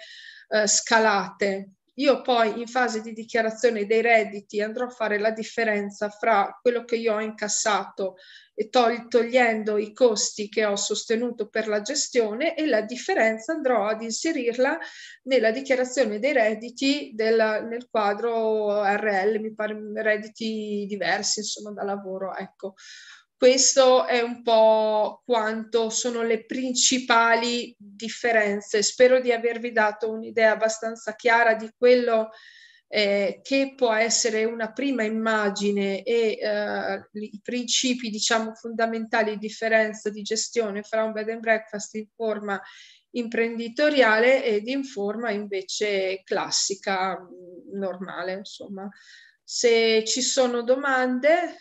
eh, scalate io poi in fase di dichiarazione dei redditi andrò a fare la differenza fra quello che io ho incassato e tol- togliendo i costi che ho sostenuto per la gestione e la differenza andrò ad inserirla nella dichiarazione dei redditi del, nel quadro RL, mi pare redditi diversi insomma da lavoro. Ecco. Questo è un po' quanto sono le principali differenze. Spero di avervi dato un'idea abbastanza chiara di quello eh, che può essere una prima immagine e eh, i principi, diciamo, fondamentali di differenza di gestione fra un bed and breakfast in forma imprenditoriale ed in forma invece classica, normale, insomma. Se ci sono domande,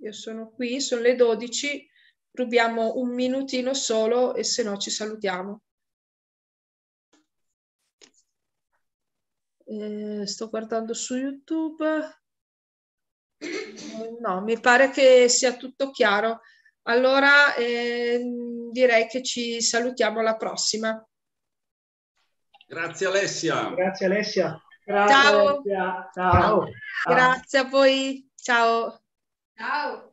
io sono qui, sono le 12, rubiamo un minutino solo e se no ci salutiamo. Eh, sto guardando su YouTube. No, mi pare che sia tutto chiaro. Allora eh, direi che ci salutiamo alla prossima. Grazie Alessia. Grazie Alessia. Grazie, Ciao. Alessia. Ciao. Grazie a voi. Ciao. Ciao.